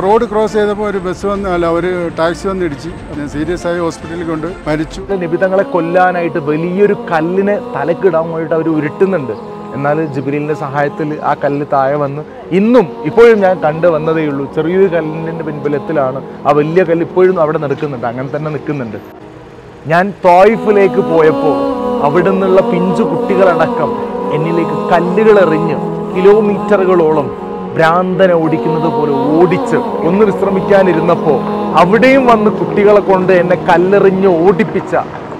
Road cross ചെയ്തപ്പോൾ ഒരു bus വന്ന് അല്ല ഒരു ടാക്സി വന്ന് ഇടിച്ച് സീരിയസ് ആയി ഹോസ്പിറ്റലിൽ കൊണ്ട് മരിച്ചു. നിബിതങ്ങളെ കൊല്ലാനായിട്ട് വലിയൊരു കല്ലിനെ തലക്കിടാൻ വേണ്ടിയിട്ട് അവർ ഉരുട്ടുന്നുണ്ട്. എന്നാൽ ജിബിലിന്റെ സഹായത്തിൽ ആ കല്ല് താഴെ വന്ന്. ഇന്നും ഇപ്പോഴും ഞാൻ കണ്ടു വന്നതേ ഉള്ളൂ. ചെറിയൊരു കല്ലിന്റെ പിൻബലത്തിലാണ് ആ വലിയ കല്ല് ഇപ്പോഴും അവിടെ നിൽക്കുന്നുണ്ട് അങ്ങനെ തന്നെ നിൽക്കുന്നുണ്ട്. ഞാൻ തോയിഫിലേക്ക് പോയപ്പോൾ അവിടെ നിന്നുള്ള പിഞ്ചു കുട്ടികളടക്കം എന്നിലേക്ക് കല്ലുകൾ എറിഞ്ഞ് കിലോമീറ്ററുകളോളം ഭ്രാന്തനെ ഓടിക്കുന്നത് പോലെ ഓടിച്ച് ഒന്ന് വിശ്രമിക്കാനിരുന്നപ്പോൾ അവിടെയും വന്ന് കുട്ടികളെ കൊണ്ട് എന്നെ കല്ലെറിഞ്ഞ് ഓടിപ്പിച്ച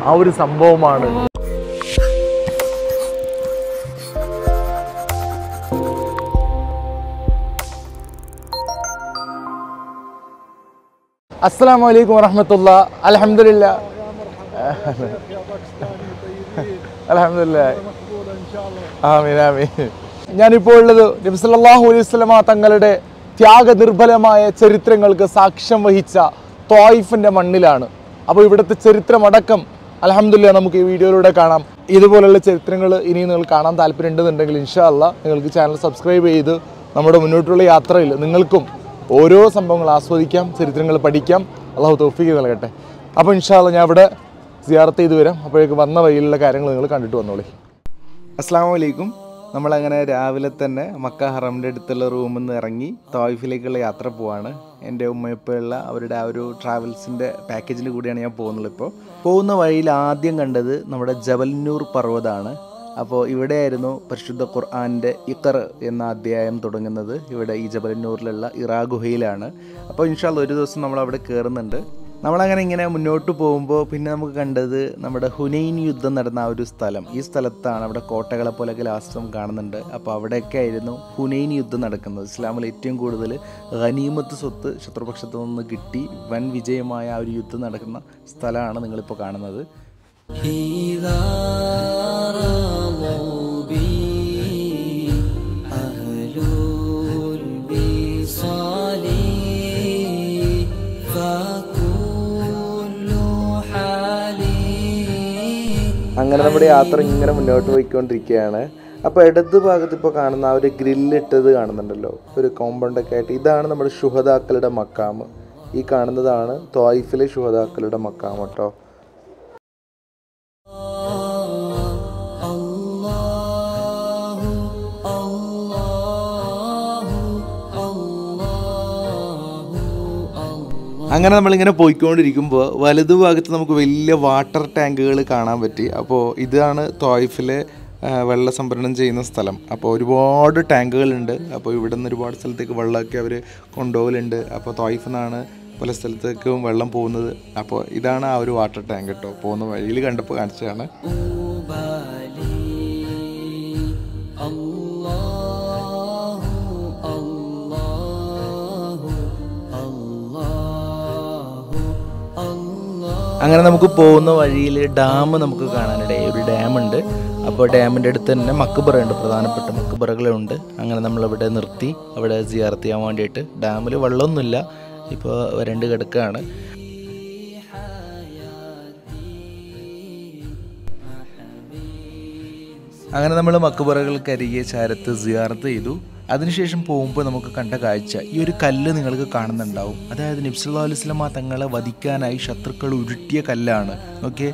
ആ ഒരു സംഭവമാണ്. അസ്സാം വലൈക്കും വറഹമത്തുള്ള അലഹമില്ല അലഹമില്ല ആമീൻ ആമീൻ. ഞാനിപ്പോൾ ഉള്ളത് നബിസല്ലാഹു അലൈഹി സ്വലമ തങ്ങളുടെ ത്യാഗ ത്യാഗനിർഭലമായ ചരിത്രങ്ങൾക്ക് സാക്ഷ്യം വഹിച്ച തോയിഫിന്റെ മണ്ണിലാണ്. അപ്പോൾ ഇവിടുത്തെ ചരിത്രമടക്കം അലഹമില്ല നമുക്ക് ഈ വീഡിയോയിലൂടെ കാണാം. ഇതുപോലുള്ള ചരിത്രങ്ങൾ ഇനി നിങ്ങൾ കാണാൻ താല്പര്യമുണ്ടെന്നുണ്ടെങ്കിൽ ഇൻഷാ അല്ല നിങ്ങൾക്ക് ചാനൽ സബ്സ്ക്രൈബ് ചെയ്ത് നമ്മുടെ മുന്നോട്ടുള്ള യാത്രയിൽ നിങ്ങൾക്കും ഓരോ സംഭവങ്ങൾ ആസ്വദിക്കാം ചരിത്രങ്ങൾ പഠിക്കാം. അള്ളാഹു തോഫിക്ക് നൽകട്ടെ. അപ്പോൾ ഇൻഷാ അല്ല ഞാൻ ഇവിടെ സിയാർത്ത് ചെയ്ത് വരാം. അപ്പോഴേക്ക് വന്ന വഴിയിലുള്ള കാര്യങ്ങൾ നിങ്ങൾ കണ്ടിട്ട് വന്നോളി. അസ്സാം വലൈക്കും നമ്മളങ്ങനെ രാവിലെ തന്നെ മക്ക ഹറമിന്റെ അടുത്തുള്ള റൂമിൽ നിന്ന് ഇറങ്ങി തോയിഫിലേക്കുള്ള യാത്ര പോവാണ്. എന്റെ ഉമ്മയപ്പുള്ള അവരുടെ ആ ഒരു ട്രാവൽസിന്റെ പാക്കേജിൽ കൂടിയാണ് ഞാൻ പോകുന്നത് ഇപ്പോൾ. പോകുന്ന വഴിയിൽ ആദ്യം കണ്ടത് നമ്മുടെ ജബൽനൂർ പർവതമാണ് അപ്പോൾ ഇവിടെയായിരുന്നു പരിശുദ്ധ ഖുർആാന്റെ ഇക്കർ എന്ന അധ്യായം തുടങ്ങുന്നത്. ഇവിടെ ഈ ജബലന്നൂരിലുള്ള ഇറാ ഗുഹയിലാണ്. അപ്പോൾ ഇൻഷാല്ല ഒരു ദിവസം നമ്മൾ അവിടെ കയറുന്നുണ്ട് നമ്മളങ്ങനെ ഇങ്ങനെ മുന്നോട്ട് പോകുമ്പോൾ പിന്നെ നമുക്ക് കണ്ടത് നമ്മുടെ ഹുനൈൻ യുദ്ധം നടന്ന ആ ഒരു സ്ഥലം. ഈ സ്ഥലത്താണ് അവിടെ കോട്ടകളെ പോലെയൊക്കെ ലാസ്റ്റം കാണുന്നുണ്ട്. അപ്പോൾ അവിടെയൊക്കെ ആയിരുന്നു ഹുനൈൻ യുദ്ധം നടക്കുന്നത്. ഇസ്ലാമിൽ ഏറ്റവും കൂടുതൽ ഹനീമത്ത് സ്വത്ത് ശത്രുപക്ഷത്തു നിന്ന് കിട്ടി വൻ വിജയമായ ആ ഒരു യുദ്ധം നടക്കുന്ന സ്ഥലമാണ് നിങ്ങളിപ്പോൾ കാണുന്നത്. ഹീതാറാ അങ്ങനെ നമ്മുടെ യാത്ര ഇങ്ങനെ മുന്നോട്ട് പോയിക്കൊണ്ടിരിക്കുകയാണ്. അപ്പോൾ ഇടത് ഭാഗത്ത് ഇപ്പോൾ കാണുന്ന ആ ഒരു ഗ്രില്ലിട്ടത് കാണുന്നുണ്ടല്ലോ. ഒരു കോമ്പൗണ്ടൊക്കെ ആയിട്ട്. ഇതാണ് നമ്മുടെ ശുഹതാക്കളുടെ മക്കാമ് ഈ കാണുന്നതാണ് തോയിഫിലെ ശുഹതാക്കളുടെ മക്കാം കേട്ടോ. അങ്ങനെ നമ്മളിങ്ങനെ പോയിക്കൊണ്ടിരിക്കുമ്പോൾ വലതുഭാഗത്ത് നമുക്ക് വലിയ വാട്ടർ ടാങ്കുകൾ കാണാൻ പറ്റി. അപ്പോൾ ഇതാണ് തോയിഫിലെ വെള്ള സംഭരണം ചെയ്യുന്ന സ്ഥലം. അപ്പോൾ ഒരുപാട് ടാങ്കുകളുണ്ട്. അപ്പോൾ ഇവിടെ നിന്ന് ഒരുപാട് സ്ഥലത്തേക്ക് വെള്ളമൊക്കെ അവർ കൊണ്ടുപോകലുണ്ട്. അപ്പോൾ തോയ്ഫിൽ നിന്നാണ് പല സ്ഥലത്തേക്കും വെള്ളം പോകുന്നത്. അപ്പോൾ ഇതാണ് ആ ഒരു വാട്ടർ ടാങ്ക് കേട്ടോ. പോകുന്ന വഴിയിൽ കണ്ടപ്പോൾ കാണിച്ചതാണ്. അങ്ങനെ നമുക്ക് പോകുന്ന വഴിയിൽ ഡാം നമുക്ക് കാണാനിടയായി. ഒരു ഡാമുണ്ട് അപ്പോൾ ഡാമിന്റെ അടുത്ത് തന്നെ മക്ബറ ഉണ്ട് പ്രധാനപ്പെട്ട മക്ബറകളുണ്ട്. അങ്ങനെ നമ്മളവിടെ നിർത്തി അവിടെ സിയാർത്ത് ചെയ്യാൻ വേണ്ടിയിട്ട്. ഡാമിൽ വെള്ളമൊന്നുമില്ല. ഇപ്പോൾ വരണ്ട് കിടക്കുകയാണ് അങ്ങനെ നമ്മൾ മക്ബറകൾക്കരികെ ചാരത്ത് സിയാർത്ത് ചെയ്തു. അതിനുശേഷം പോകുമ്പോൾ നമുക്ക് കണ്ട കാഴ്ച ഈ ഒരു കല്ല് നിങ്ങൾക്ക് കാണുന്നുണ്ടാവും. അതായത് നബ്സല്ലാ അലുസ്ലമ തങ്ങളെ വധിക്കാനായി ശത്രുക്കൾ ഉരുട്ടിയ കല്ലാണ്. ഓക്കെ?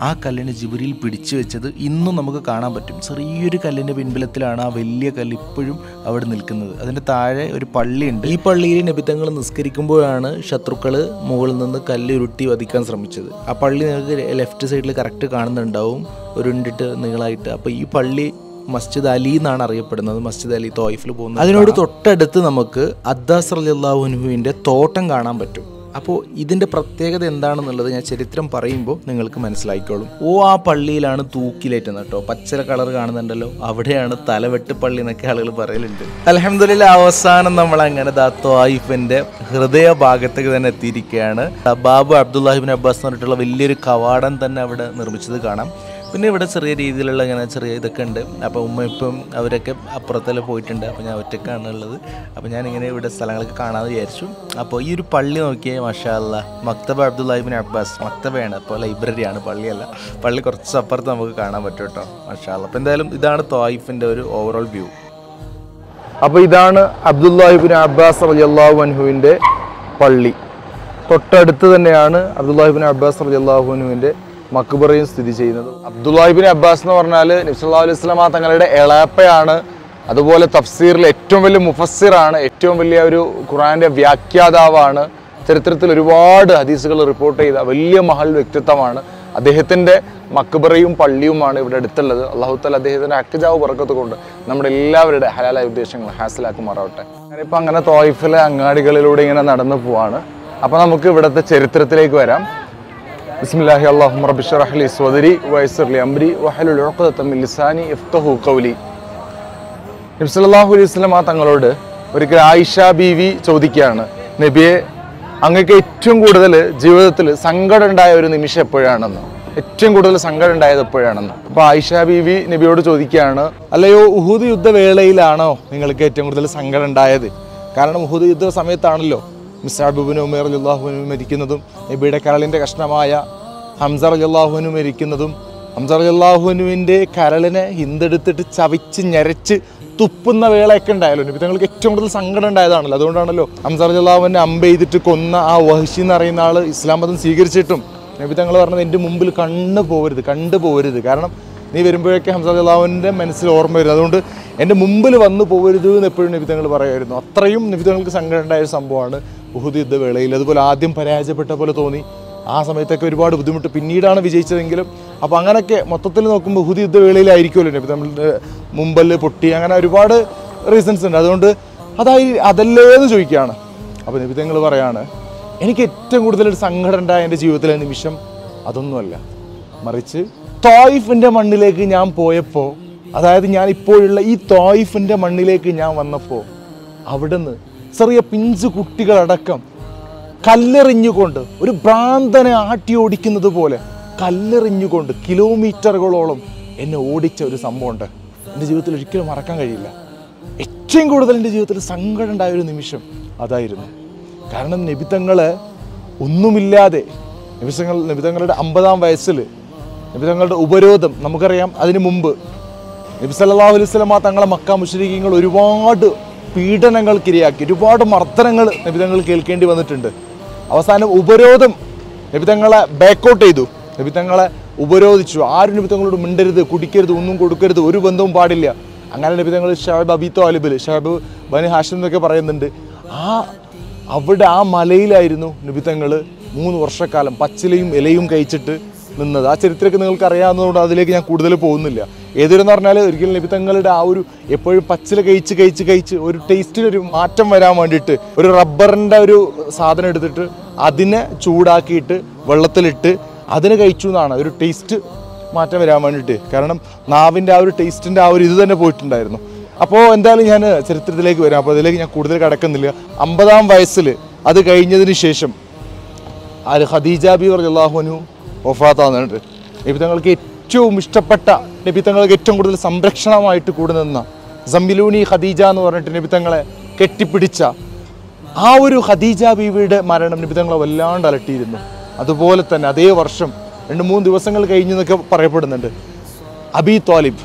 ആ കല്ലിനെ ജിബ്രീൽ പിടിച്ചു വെച്ചത് ഇന്നും നമുക്ക് കാണാൻ പറ്റും. ചെറിയൊരു കല്ലിന്റെ പിൻബലത്തിലാണ് ആ വലിയ കല്ല് ഇപ്പോഴും അവിടെ നിൽക്കുന്നത്. അതിന്റെ താഴെ ഒരു പള്ളിയുണ്ട്. ഈ പള്ളിയിൽ നബിത്തങ്ങൾ നിസ്കരിക്കുമ്പോഴാണ് ശത്രുക്കൾ മുകളിൽ നിന്ന് കല്ല് ഉരുട്ടി വധിക്കാൻ ശ്രമിച്ചത്. ആ പള്ളി നിങ്ങൾക്ക് ലെഫ്റ്റ് സൈഡിൽ കറക്റ്റ് കാണുന്നുണ്ടാവും. ഉരുണ്ടിട്ട് നീളായിട്ട്. അപ്പോൾ ഈ പള്ളി മസ്ജിദ് അലി എന്നാണ് അറിയപ്പെടുന്നത്. മസ്ജിദ് അലി തോയിഫിൽ പോകുന്നത് അതിനോട് തൊട്ടടുത്ത് നമുക്ക് അദ്ദാസ് അലിയല്ലാഹുനുവിന്റെ തോട്ടം കാണാൻ പറ്റും. അപ്പോൾ ഇതിന്റെ പ്രത്യേകത എന്താണെന്നുള്ളത് ഞാൻ ചരിത്രം പറയുമ്പോൾ നിങ്ങൾക്ക് മനസ്സിലായിക്കോളും. ഓ ആ പള്ളിയിലാണ് തൂക്കിലേറ്റുന്നത് കേട്ടോ. പച്ചര കളർ കാണുന്നുണ്ടല്ലോ. അവിടെയാണ് തലവെട്ട് പള്ളി എന്നൊക്കെ ആളുകൾ പറയലുണ്ട്. അലഹമില്ല അവസാനം നമ്മൾ അങ്ങനെ ദാ ത്വായിഫിന്റെ ഹൃദയ ഭാഗത്തേക്ക് തന്നെ എത്തിയിരിക്കുകയാണ്. ബാബു അബ്ദുല്ലാഹിബിൻ അബ്ബാസ് എന്ന് പറഞ്ഞിട്ടുള്ള വലിയൊരു കവാടം തന്നെ അവിടെ നിർമ്മിച്ചത് കാണാം. പിന്നെ ഇവിടെ ചെറിയ രീതിയിലുള്ള ഇങ്ങനെ ചെറിയ ഇതൊക്കെ ഉണ്ട്. അപ്പോൾ ഉമ്മ ഇപ്പം അവരൊക്കെ അപ്പുറത്തെല്ലാം പോയിട്ടുണ്ട്. അപ്പോൾ ഞാൻ ഒറ്റക്കാണ് ഉള്ളത്. അപ്പോൾ ഞാനിങ്ങനെ ഇവിടെ സ്ഥലങ്ങളൊക്കെ കാണാമെന്ന് വിചാരിച്ചു. അപ്പോൾ ഈ ഒരു പള്ളി നോക്കിയേ മഷാല്ല മക്തബ അബ്ദുല്ലാഹിബിൻ അബ്ബാസ് മക്തബയാണ്. അപ്പോൾ ലൈബ്രറിയാണ് പള്ളിയല്ല. പള്ളി കുറച്ച് അപ്പുറത്ത് നമുക്ക് കാണാൻ പറ്റും കേട്ടോ മഷാല്ല അപ്പോൾ എന്തായാലും ഇതാണ് തോയിഫിന്റെ ഒരു ഓവറോൾ വ്യൂ അപ്പോൾ ഇതാണ് അബ്ദുല്ലാഹിബിൻ അബ്ബാസ് റളിയല്ലാഹു അൻഹുവിന്റെ പള്ളി. തൊട്ടടുത്ത് തന്നെയാണ് അബ്ദുല്ലാഹിബിൻ അബ്ബാസ് അലി അൻഹുവിന്റെ മക്ബറയും സ്ഥിതി ചെയ്യുന്നത്. അബ്ദുല്ലാഹിബിൻ അബ്ബാസ് എന്ന് പറഞ്ഞാൽ നബ്സല്ലാ അലൈഹി സ്വലാമ തങ്ങളുടെ എളാപ്പയാണ്. അതുപോലെ തഫ്സീറിൽ ഏറ്റവും വലിയ മുഫസ്സിറാണ് ഏറ്റവും വലിയ ഒരു ഖുറാന്റെ വ്യാഖ്യാതാവാണ്. ചരിത്രത്തിൽ ഒരുപാട് ഹദീസുകൾ റിപ്പോർട്ട് ചെയ്ത വലിയ മഹൽ വ്യക്തിത്വമാണ്. അദ്ദേഹത്തിന്റെ മക്ബറയും പള്ളിയുമാണ് ഇവിടെ അടുത്തുള്ളത്. അള്ളാഹു താല അദ്ദേഹത്തിന്റെ അക്കജാവ് പറക്കത്ത് കൊണ്ട് നമ്മുടെ എല്ലാവരുടെ ഹലാലായ ഉദ്ദേശങ്ങൾ ഹാസിലാക്കുമാറാവട്ടെ. ഞാനിപ്പോൾ അങ്ങനെ തോയിഫിലെ അങ്ങാടികളിലൂടെ ഇങ്ങനെ നടന്നു പോവാണ്. അപ്പോൾ നമുക്ക് ഇവിടുത്തെ ചരിത്രത്തിലേക്ക് വരാം. ബിസ്മില്ലാഹി اشرح لي സ്വദരി ويسر ലി അംരി വഹലുൽ ഉഖ്ദത من ലിസാനി ഇഫ്തഹു ഖൗലി. നബി സല്ലല്ലാഹു അലൈഹി ആ തങ്ങളോട് ഒരിക്കൽ ആയിഷ ബീവി ചോദിക്കുകയാണ് നബിയെ അങ്ങക്ക് ഏറ്റവും കൂടുതൽ ജീവിതത്തിൽ സങ്കടം ഉണ്ടായ ഒരു നിമിഷം എപ്പോഴാണെന്ന്? ഏറ്റവും കൂടുതൽ സങ്കടം ഉണ്ടായത് എപ്പോഴാണെന്ന്? അപ്പോൾ ആയിഷ ബീവി നബിയോട് ചോദിക്കുകയാണ് അല്ലയോ ഉഹുദ് യുദ്ധവേളയിലാണോ നിങ്ങൾക്ക് ഏറ്റവും കൂടുതൽ സങ്കടം ഉണ്ടായത്? കാരണം ഉഹുദ് യുദ്ധ സമയത്താണല്ലോ. മിസാബുബിനും ഉമേർ അല്ലാഹുവിനും മരിക്കുന്നതും നബിയുടെ കരളിന്റെ കഷ്ണമായ ഹംസർ അല്ലാഹുവിനും മരിക്കുന്നതും ഹംസർ അല്ലാഹുവിനുവിന്റെ കരളിനെ ഹിന്ദെടുത്തിട്ട് ചവിച്ച് ഞരച്ച് തുപ്പുന്ന വേളയൊക്കെ ഉണ്ടായാലോ നബി തങ്ങൾക്ക് ഏറ്റവും കൂടുതൽ സങ്കടം ഉണ്ടായതാണല്ലോ. അതുകൊണ്ടാണല്ലോ ഹംസർ അല്ലാഹുവിനെ അമ്പ ചെയ്തിട്ട് കൊന്ന ആ വഹിഷി എന്ന് അറിയുന്ന ആൾ ഇസ്ലാം മതം സ്വീകരിച്ചിട്ടും നബി തങ്ങൾ പറഞ്ഞത് എന്റെ മുമ്പിൽ കണ്ണു പോകരുത് കണ്ടു പോകരുത് കാരണം നീ വരുമ്പോഴൊക്കെ ഹംസ അള്ളാഹുവിന്റെ മനസ്സിൽ ഓർമ്മ വരും. അതുകൊണ്ട് എന്റെ മുമ്പിൽ വന്നു പോകരുത് എന്ന് എപ്പോഴും നിബിധങ്ങൾ പറയുമായിരുന്നു. അത്രയും നിബിധങ്ങൾക്ക് സങ്കടം ഉണ്ടായ ഒരു സംഭവമാണ് ബഹുദ് യുദ്ധവേളയിൽ അതുപോലെ ആദ്യം പരാജയപ്പെട്ട പോലെ തോന്നി. ആ സമയത്തൊക്കെ ഒരുപാട് ബുദ്ധിമുട്ട് പിന്നീടാണ് വിജയിച്ചതെങ്കിലും. അപ്പോൾ അങ്ങനെയൊക്കെ മൊത്തത്തിൽ നോക്കുമ്പോൾ ബഹുദ് യുദ്ധവേളയിലായിരിക്കുമല്ലോ നബി നമ്മളുടെ മുമ്പൽ പൊട്ടി അങ്ങനെ ഒരുപാട് റീസൺസ് ഉണ്ട്. അതുകൊണ്ട് അതായി അതല്ലേ എന്ന് ചോദിക്കുകയാണ്. അപ്പോൾ നിബിധങ്ങൾ പറയാണ് എനിക്ക് ഏറ്റവും കൂടുതൽ ഒരു സങ്കടം ഉണ്ടായ എന്റെ ജീവിതത്തിലെ നിമിഷം അതൊന്നുമല്ല. മറിച്ച് തോയിഫിന്റെ മണ്ണിലേക്ക് ഞാൻ പോയപ്പോൾ അതായത് ഞാൻ ഇപ്പോഴുള്ള ഈ തോയിഫിന്റെ മണ്ണിലേക്ക് ഞാൻ വന്നപ്പോൾ അവിടുന്ന് ചെറിയ പിഞ്ചു കുട്ടികളടക്കം കല്ലെറിഞ്ഞുകൊണ്ട് ഒരു ഭ്രാന്തനെ ആട്ടി ഓടിക്കുന്നത് പോലെ കല്ലെറിഞ്ഞുകൊണ്ട് കിലോമീറ്ററുകളോളം എന്നെ ഓടിച്ച ഒരു സംഭവമുണ്ട്. എന്റെ ജീവിതത്തിൽ ഒരിക്കലും മറക്കാൻ കഴിയില്ല. ഏറ്റവും കൂടുതൽ എന്റെ ജീവിതത്തിൽ സങ്കടം ഉണ്ടായ ഒരു നിമിഷം അതായിരുന്നു. കാരണം നിബിതങ്ങൾ ഒന്നുമില്ലാതെ നിമിഷങ്ങൾ നബിതങ്ങളുടെ അമ്പതാം വയസ്സിൽ നബിതങ്ങളുടെ ഉപരോധം നമുക്കറിയാം അതിനു മുമ്പ് നബി സല്ലല്ലാഹു അലൈഹി വസല്ലമ തങ്ങളെ മക്ക മുശ്രിക്കീങ്ങൾ ഒരുപാട് പീഡനങ്ങൾക്കിരയാക്കി ഒരുപാട് മർദ്ദനങ്ങൾ നബിതങ്ങൾ കേൾക്കേണ്ടി വന്നിട്ടുണ്ട്. അവസാനം ഉപരോധം നബിതങ്ങളെ ബാക്കൗട്ട് ചെയ്തു. നബിതങ്ങളെ ഉപരോധിച്ചു. ആരും നബിതങ്ങളോട് മിണ്ടരുത് കുടിക്കരുത് ഒന്നും കൊടുക്കരുത് ഒരു ബന്ധവും പാടില്ല. അങ്ങനെ നബിതങ്ങൾ ഷഹബ് അബി താലിബിൽ ഷഹബ് ബനി ഹാഷിം എന്നൊക്കെ പറയുന്നുണ്ട്. ആ അവിടെ ആ മലയിലായിരുന്നു നബിതങ്ങൾ മൂന്ന് വർഷക്കാലം പച്ചിലയും ഇലയും കഴിച്ചിട്ട് നിന്നത്. ആ ചരിത്രമൊക്കെ നിങ്ങൾക്ക് അറിയാവുന്നതുകൊണ്ട് അതിലേക്ക് ഞാൻ കൂടുതൽ പോകുന്നില്ല. ഏതൊരെന്ന് പറഞ്ഞാൽ ഒരിക്കലും നബി തങ്ങളുടെ ആ ഒരു എപ്പോഴും പച്ചില കഴിച്ച് കഴിച്ച് കഴിച്ച് ഒരു ടേസ്റ്റിനൊരു മാറ്റം വരാൻ വേണ്ടിയിട്ട് ഒരു റബ്ബറിന്റെ ഒരു സാധനം എടുത്തിട്ട് അതിനെ ചൂടാക്കിയിട്ട് വെള്ളത്തിലിട്ട് അതിനെ കഴിച്ചു എന്നാണ്. ഒരു ടേസ്റ്റ് മാറ്റം വരാൻ വേണ്ടിയിട്ട്. കാരണം നാവിന്റെ ആ ഒരു ടേസ്റ്റിന്റെ ആ ഒരു ഇത് തന്നെ പോയിട്ടുണ്ടായിരുന്നു. അപ്പോൾ എന്തായാലും ഞാൻ ചരിത്രത്തിലേക്ക് വരാം. അപ്പോൾ അതിലേക്ക് ഞാൻ കൂടുതൽ കിടക്കുന്നില്ല. അമ്പതാം വയസ്സിൽ അത് കഴിഞ്ഞതിന് ശേഷം അത് ഖദീജ ബി അള്ളാഹുനു വഫാത്താകുന്നുണ്ട് ഇപ്പം തങ്ങൾക്ക് ഏറ്റവും ഇഷ്ടപ്പെട്ട നബി തങ്ങൾക്ക് ഏറ്റവും കൂടുതൽ സംരക്ഷണമായിട്ട് കൂടെ നിന്ന സംബിലൂനി ഖദീജ എന്ന് പറഞ്ഞിട്ട് നബി തങ്ങളെ കെട്ടിപ്പിടിച്ച ആ ഒരു ഖദീജ ബീവിയുടെ മരണം നബി തങ്ങളെ വല്ലാണ്ട് അലട്ടിയിരുന്നു. അതുപോലെ തന്നെ അതേ വർഷം രണ്ട് മൂന്ന് ദിവസങ്ങൾ കഴിഞ്ഞു എന്നൊക്കെ പറയപ്പെടുന്നുണ്ട്. അബി തോലിബ്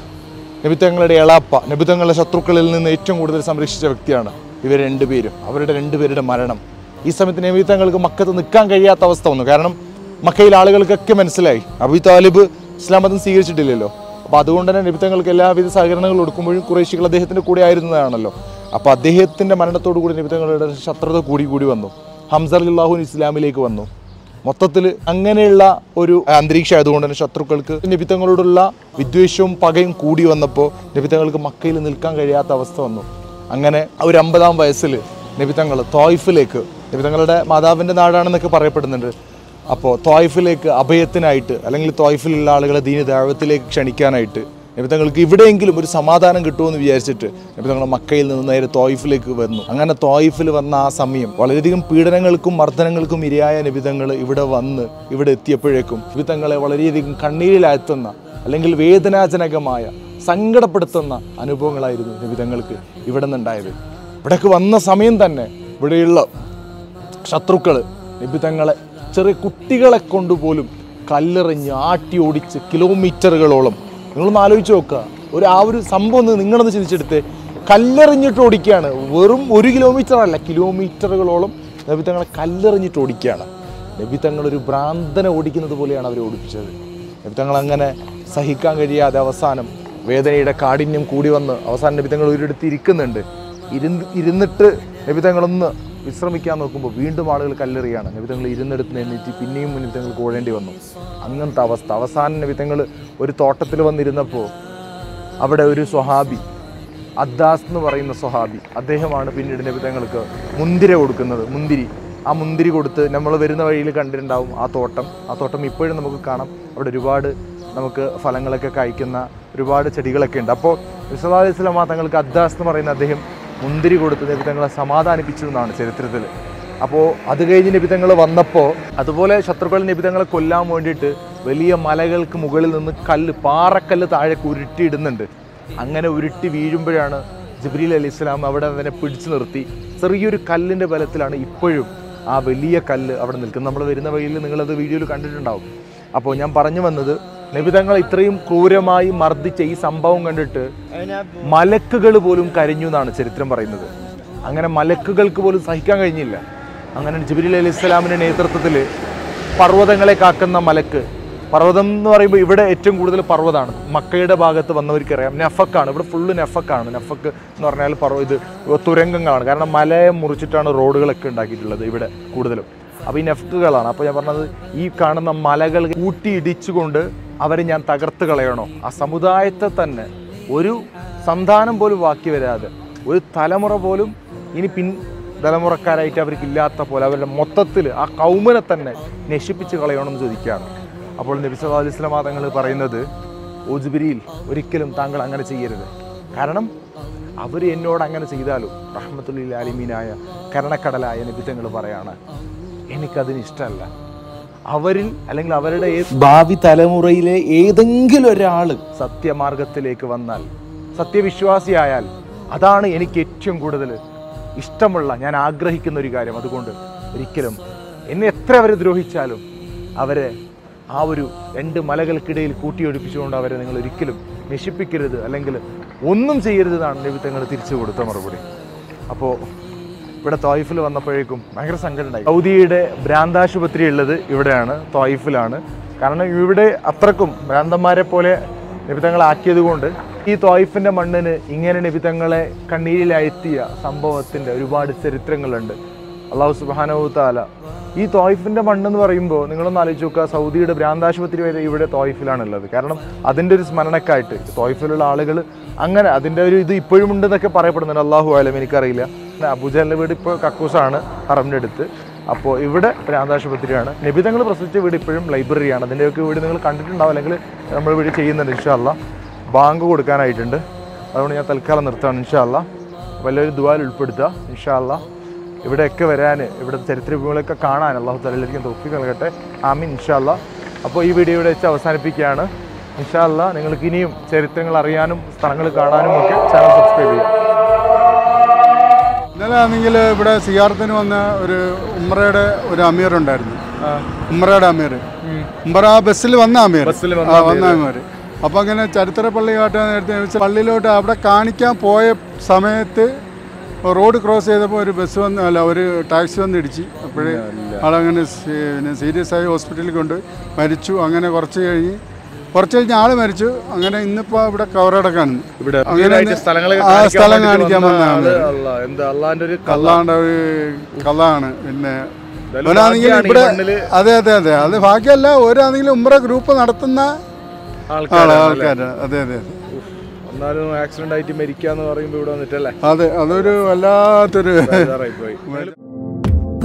നബിത്തങ്ങളുടെ എളാപ്പ നബിത്തങ്ങളുടെ ശത്രുക്കളിൽ നിന്ന് ഏറ്റവും കൂടുതൽ സംരക്ഷിച്ച വ്യക്തിയാണ് ഇവർ രണ്ടുപേരും. അവരുടെ രണ്ടുപേരുടെ മരണം. ഈ സമയത്ത് നബിത്തങ്ങൾക്ക് മക്കത്ത് നിൽക്കാൻ കഴിയാത്ത അവസ്ഥ വന്നു. കാരണം മക്കയിലെ ആളുകൾക്കൊക്കെ മനസ്സിലായി. അബി താലിബ് ഇസ്ലാം മതം സ്വീകരിച്ചിട്ടില്ലല്ലോ. അപ്പോൾ അതുകൊണ്ട് തന്നെ നിബിത്തങ്ങൾക്ക് എല്ലാവിധ സഹകരണങ്ങൾ കൊടുക്കുമ്പോഴും കുറേശികൾ അദ്ദേഹത്തിന്റെ കൂടെ ആയിരുന്നതാണല്ലോ. അപ്പോൾ അദ്ദേഹത്തിന്റെ മരണത്തോടു കൂടി നിബിത്തങ്ങളുടെ ശത്രുത കൂടി കൂടി വന്നു. ഹംസർ അള്ളാഹുൻ ഇസ്ലാമിലേക്ക് വന്നു. മൊത്തത്തിൽ അങ്ങനെയുള്ള ഒരു അന്തരീക്ഷം ആയതുകൊണ്ട് തന്നെ ശത്രുക്കൾക്ക് നിബിത്തങ്ങളോടുള്ള വിദ്വേഷവും പകയും കൂടി വന്നപ്പോൾ നിബിത്തങ്ങൾക്ക് മക്കയിൽ നിൽക്കാൻ കഴിയാത്ത അവസ്ഥ വന്നു. അങ്ങനെ ഒരു അമ്പതാം വയസ്സിൽ നിബിത്തങ്ങൾ തോയിഫിലേക്ക് നിബിത്തങ്ങളുടെ മാതാവിന്റെ നാടാണെന്നൊക്കെ പറയപ്പെടുന്നുണ്ട്. അപ്പോൾ തോയിഫിലേക്ക് അഭയത്തിനായിട്ട് അല്ലെങ്കിൽ തോയിഫിലുള്ള ആളുകളെ ദീന ദൈവത്തിലേക്ക് ക്ഷണിക്കാനായിട്ട് നബിതങ്ങൾക്ക് ഇവിടെയെങ്കിലും ഒരു സമാധാനം കിട്ടുമെന്ന് വിചാരിച്ചിട്ട് നബിതങ്ങൾ മക്കയിൽ നിന്ന് നേരെ തോയിഫിലേക്ക് വന്നു. അങ്ങനെ തോയിഫിൽ വന്ന ആ സമയം വളരെയധികം പീഡനങ്ങൾക്കും മർദ്ദനങ്ങൾക്കും ഇരയായ നബിതങ്ങൾ ഇവിടെ വന്ന് ഇവിടെ എത്തിയപ്പോഴേക്കും നബിതങ്ങളെ വളരെയധികം കണ്ണീരിലാഴ്ത്തുന്ന അല്ലെങ്കിൽ വേദനാജനകമായ സങ്കടപ്പെടുത്തുന്ന അനുഭവങ്ങളായിരുന്നു നബിതങ്ങൾക്ക് ഇവിടെ നിന്നുണ്ടായത്. ഇവിടേക്ക് വന്ന സമയം തന്നെ ഇവിടെയുള്ള ശത്രുക്കൾ നിബിതങ്ങളെ ചെറിയ കുട്ടികളെ കൊണ്ടുപോലും കല്ലെറിഞ്ഞ് ആട്ടി ഓടിച്ച് കിലോമീറ്ററുകളോളം. നിങ്ങളൊന്ന് ആലോചിച്ച് നോക്കുക. ഒരു ആ ഒരു സംഭവം ഒന്ന് നിങ്ങളൊന്ന് ചിന്തിച്ചെടുത്ത്. കല്ലെറിഞ്ഞിട്ട് ഓടിക്കുകയാണ്. വെറും ഒരു കിലോമീറ്റർ അല്ല കിലോമീറ്ററുകളോളം നബി തങ്ങളെ കല്ലെറിഞ്ഞിട്ട് ഓടിക്കുകയാണ്. നബി തങ്ങൾ ഒരു ഭ്രാന്തനെ ഓടിക്കുന്നത് പോലെയാണ് അവർ ഓടിപ്പിച്ചത്. നബി തങ്ങൾ അങ്ങനെ സഹിക്കാൻ കഴിയാതെ അവസാനം വേദനയുടെ കാഠിന്യം കൂടി വന്ന് അവസാനം നബി തങ്ങൾ ഒരിടത്ത് ഇരിക്കുന്നുണ്ട്. ഇരുന്ന് ഇരുന്നിട്ട് നബി തങ്ങളൊന്ന് വിശ്രമിക്കാൻ നോക്കുമ്പോൾ വീണ്ടും ആളുകൾ കല്ലെറിയാണ്. നിവിധങ്ങൾ ഇരുന്നെടുത്ത് എണ്ണീറ്റ് പിന്നെയും നിവിധങ്ങൾ കൂഴേണ്ടി വന്നു. അങ്ങനത്തെ അവസ്ഥ. അവസാന നിവിധങ്ങൾ ഒരു തോട്ടത്തിൽ വന്നിരുന്നപ്പോൾ അവിടെ ഒരു സ്വഹാബി അദ്ദാസ് എന്ന് പറയുന്ന സ്വഹാബി അദ്ദേഹമാണ് പിന്നീട് നിവിധങ്ങൾക്ക് മുന്തിര കൊടുക്കുന്നത്. മുന്തിരി. ആ മുന്തിരി കൊടുത്ത് നമ്മൾ വരുന്ന വഴിയിൽ കണ്ടിട്ടുണ്ടാവും ആ തോട്ടം. ആ തോട്ടം ഇപ്പോഴും നമുക്ക് കാണാം. അവിടെ ഒരുപാട് നമുക്ക് ഫലങ്ങളൊക്കെ കഴിക്കുന്ന ഒരുപാട് ചെടികളൊക്കെ ഉണ്ട്. അപ്പോൾ വിശ്വനാഥ ഇസ്ലാം തങ്ങൾക്ക് അദ്ദാസ് എന്ന് പറയുന്ന അദ്ദേഹം മുന്തിരി കൊടുത്ത് നബിതങ്ങളെ സമാധാനിപ്പിച്ചു എന്നാണ് ചരിത്രത്തിൽ. അപ്പോൾ അത് കഴിഞ്ഞ് നബിതങ്ങൾ വന്നപ്പോൾ അതുപോലെ ശത്രുക്കൾ നബിതങ്ങളെ കൊല്ലാൻ വേണ്ടിയിട്ട് വലിയ മലകൾക്ക് മുകളിൽ നിന്ന് കല്ല് പാറക്കല്ല് താഴേക്ക് ഉരുട്ടിയിടുന്നുണ്ട്. അങ്ങനെ ഉരുട്ടി വീഴുമ്പോഴാണ് ജിബ്രീൽ അലി ഇസ്ലാം അവിടെ തന്നെ പിടിച്ചു നിർത്തി. ചെറിയൊരു കല്ലിന്റെ ബലത്തിലാണ് ഇപ്പോഴും ആ വലിയ കല്ല് അവിടെ നിൽക്കുന്നത്. നമ്മൾ വരുന്ന വഴിയിൽ നിങ്ങളത് വീഡിയോയിൽ കണ്ടിട്ടുണ്ടാവും. അപ്പോൾ ഞാൻ പറഞ്ഞു വന്നത് നബിതങ്ങൾ ഇത്രയും ക്രൂരമായി മർദ്ദിച്ച ഈ സംഭവം കണ്ടിട്ട് മലക്കുകൾ പോലും കരഞ്ഞു എന്നാണ് ചരിത്രം പറയുന്നത്. അങ്ങനെ മലക്കുകൾക്ക് പോലും സഹിക്കാൻ കഴിഞ്ഞില്ല. അങ്ങനെ ജിബിലി അലി ഇസ്ലാമിന്റെ നേതൃത്വത്തിൽ പർവതങ്ങളെ കാക്കുന്ന മലക്ക് പർവതം എന്ന് പറയുമ്പോൾ ഇവിടെ ഏറ്റവും കൂടുതൽ പർവതമാണ് മക്കയുടെ ഭാഗത്ത് വന്നവർക്കറിയാം നെഫക്കാണ്. ഇവിടെ ഫുള്ള് നെഫക്കാണ്. നെഫക്ക് എന്ന് പറഞ്ഞാൽ പർവ ഇത് തുരങ്കങ്ങളാണ്. കാരണം മലയെ മുറിച്ചിട്ടാണ് റോഡുകളൊക്കെ ഉണ്ടാക്കിയിട്ടുള്ളത് ഇവിടെ കൂടുതലും. അപ്പോൾ ഈ നെഫ്റ്റുകളാണ് അപ്പോൾ ഞാൻ പറഞ്ഞത് ഈ കാണുന്ന മലകൾ കൂട്ടിയിടിച്ചുകൊണ്ട് അവരെ ഞാൻ തകർത്ത് കളയണോ? ആ സമുദായത്തെ തന്നെ ഒരു സന്താനം പോലും ബാക്കി വരാതെ ഒരു തലമുറ പോലും ഇനി പിൻ തലമുറക്കാരായിട്ട് അവർക്കില്ലാത്ത പോലെ അവരുടെ മൊത്തത്തിൽ ആ കൗമനെ തന്നെ നശിപ്പിച്ച് കളയണമെന്ന് ചോദിക്കുകയാണ്. അപ്പോൾ നബി സല്ലല്ലാഹു അലൈഹി തങ്ങൾ പറയുന്നത് ഓജുബിരിയിൽ ഒരിക്കലും താങ്കൾ അങ്ങനെ ചെയ്യരുത്. കാരണം അവർ എന്നോട് അങ്ങനെ ചെയ്താലും റഹ്മത്തുള്ളിൽ ആലിമീനായ കരണക്കടലായ നബിത്തങ്ങൾ പറയാണ് എനിക്കതിന് ഇഷ്ടമല്ല. അവരിൽ അല്ലെങ്കിൽ അവരുടെ ഭാവി തലമുറയിലെ ഏതെങ്കിലും ഒരാൾ സത്യമാർഗത്തിലേക്ക് വന്നാൽ സത്യവിശ്വാസിയായാൽ അതാണ് എനിക്ക് ഏറ്റവും കൂടുതൽ ഇഷ്ടമുള്ള ഞാൻ ആഗ്രഹിക്കുന്ന ഒരു കാര്യം. അതുകൊണ്ട് ഒരിക്കലും എന്നെ എത്ര അവരെ ദ്രോഹിച്ചാലും അവരെ ആ ഒരു രണ്ട് മലകൾക്കിടയിൽ കൂട്ടിയൊഴിപ്പിച്ചുകൊണ്ട് അവരെ നിങ്ങൾ ഒരിക്കലും നശിപ്പിക്കരുത് അല്ലെങ്കിൽ ഒന്നും ചെയ്യരുതെന്നാണ് എന്നാണ് നബി തങ്ങൾ തിരിച്ചു കൊടുത്ത മറുപടി. അപ്പോൾ ഇവിടെ തോയിഫിൽ വന്നപ്പോഴേക്കും ഭയങ്കര സങ്കടം ഉണ്ടായി സൗദിയുടെ ഭ്രാന്താശുപത്രി ഉള്ളത് ഇവിടെയാണ് തോയിഫിലാണ്. കാരണം ഇവിടെ അത്രക്കും ഭ്രാന്തന്മാരെ പോലെ നിബിതങ്ങളാക്കിയത് കൊണ്ട് ഈ തോയിഫിന്റെ മണ്ണിന് ഇങ്ങനെ നിബിതങ്ങളെ കണ്ണീരിലഴ്ത്തിയ സംഭവത്തിന്റെ ഒരുപാട് ചരിത്രങ്ങളുണ്ട്. അള്ളാഹു സുബാനവു താല ഈ തോയിഫിന്റെ മണ്ണെന്ന് പറയുമ്പോൾ നിങ്ങളൊന്ന് ആലോചിച്ച് നോക്കുക. സൗദിയുടെ ഭ്രാന്താശുപത്രി വരെ ഇവിടെ തോയിഫിലാണുള്ളത്. കാരണം അതിന്റെ ഒരു സ്മരണക്കായിട്ട് തോയിഫിലുള്ള ആളുകൾ അങ്ങനെ അതിന്റെ ഒരു ഇത് ഇപ്പോഴും ഉണ്ടെന്നൊക്കെ പറയപ്പെടുന്നുണ്ട്. അള്ളാഹു ആലം എനിക്കറിയില്ല. അബുജലിന്റെ അബുജാലിന്റെ വീട് ഇപ്പോൾ കക്കൂസാണ് ഹറമിന്റെ അടുത്ത്. അപ്പോൾ ഇവിടെ ഭ്രാന്താശുപത്രിയാണ്. നിബിതങ്ങൾ പ്രസവിച്ച വീട് ഇപ്പോഴും ലൈബ്രറിയാണ്. അതിന്റെയൊക്കെ വീട് നിങ്ങൾ കണ്ടിട്ടുണ്ടാവും. അല്ലെങ്കിൽ നമ്മൾ വീട് ചെയ്യുന്നുണ്ട് ഇൻഷാല്ല ബാങ്ക് കൊടുക്കാനായിട്ടുണ്ട്. അതുകൊണ്ട് ഞാൻ തൽക്കാലം നിർത്തുകയാണ് ഇൻഷാല്ല വലിയൊരു ദുവാൽ ഉൾപ്പെടുത്തുക ഇൻഷാല്ല ഇവിടെയൊക്കെ വരാൻ ഇവിടുത്തെ ചരിത്രഭൂമികളൊക്കെ കാണാൻ അള്ളാഹു തലയിലേക്കും തൊപ്പി നൽകട്ടെ. ആമീൻ ഇൻഷാല്ല അപ്പോൾ ഈ വീഡിയോ ഇവിടെ വെച്ച് അവസാനിപ്പിക്കുകയാണ്. ഇൻഷാല്ല നിങ്ങൾക്ക് ഇനിയും ചരിത്രങ്ങൾ അറിയാനും സ്ഥലങ്ങൾ കാണാനും ഒക്കെ ചാനൽ സബ്സ്ക്രൈബ് ചെയ്യാം. ഇന്നലെ ആണെങ്കിൽ ഇവിടെ സിയാർത്തിന് വന്ന ഒരു ഉമ്രയുടെ ഒരു അമീർ ഉണ്ടായിരുന്നു. ഉമ്രയുടെ അമീർ. ഉമ്ര ബസ്സിൽ വന്ന അമീർ. ബസ്സിൽ വന്ന അമീർ. അപ്പോൾ അങ്ങനെ ചരിത്ര പള്ളി കാട്ടാൻ നേരത്തെ പള്ളിയിലോട്ട് അവിടെ കാണിക്കാൻ പോയ സമയത്ത് റോഡ് ക്രോസ് ചെയ്തപ്പോൾ ഒരു ബസ് വന്ന് അല്ല ഒരു ടാക്സി വന്ന് ഇടിച്ച് അപ്പോഴേ ആളങ്ങനെ പിന്നെ സീരിയസ് ആയി ഹോസ്പിറ്റലിൽ കൊണ്ട് മരിച്ചു. അങ്ങനെ കുറച്ച് കഴിഞ്ഞ് കുറച്ച് കഴിഞ്ഞ് ആൾ മരിച്ചു. അങ്ങനെ ഇന്നിപ്പോ ഇവിടെ കവറടക്കാണ് ഇവിടെ അങ്ങനെ സ്ഥലം കാണിക്കാൻ വന്നാണ് വന്നതാണ്. കള്ളാണ്ട ഒരു കള്ളാണ് പിന്നെ ഈ ഇവിടെ അതെ അതെ അതെ. അത് ഭാഗ്യമല്ല ഒരാണെങ്കിലും ഉമ്ര ഗ്രൂപ്പ് നടത്തുന്ന ആൾക്കാരാണ് ആൾക്കാര്. അതെ അതെ അതെ. എന്നാലും ആക്സിഡന്റ് ആയിട്ട് മരിക്കാന്ന് പറയുമ്പോ ഇവിടെ വന്നിട്ടല്ലേ? അതെ അതൊരു വല്ലാത്തൊരു.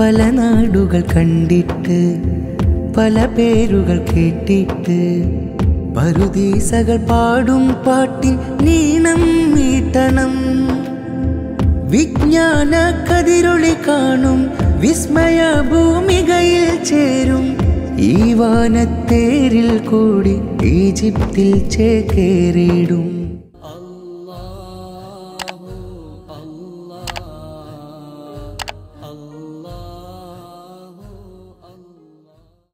പല നാടുകൾ കണ്ടിട്ട് പല പേരുകൾ കേട്ടിട്ട് പരുദീസകൾ പാടും പാട്ടിൻ നീണം മീട്ടണം വിജ്ഞാന കതിരൊളി കാണും വിസ്മയ ഭൂമികയിൽ ചേരും. ഈ വാനത്തേരിൽ കൂടി ഈജിപ്തിൽ ചേക്കേറിയിടും.